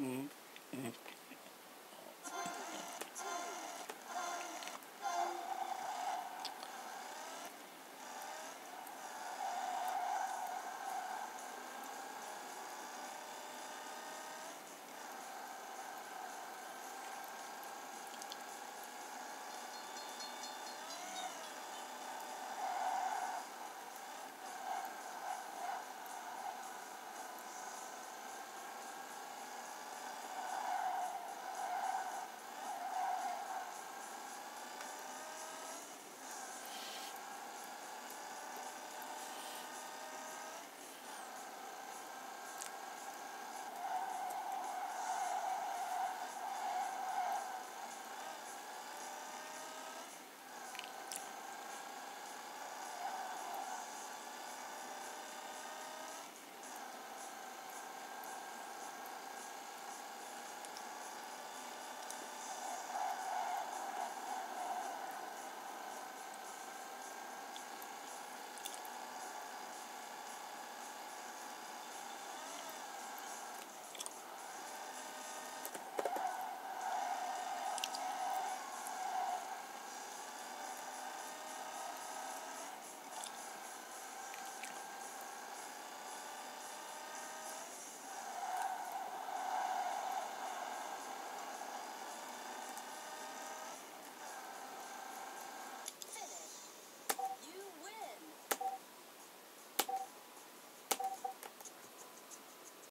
Mm-hmm.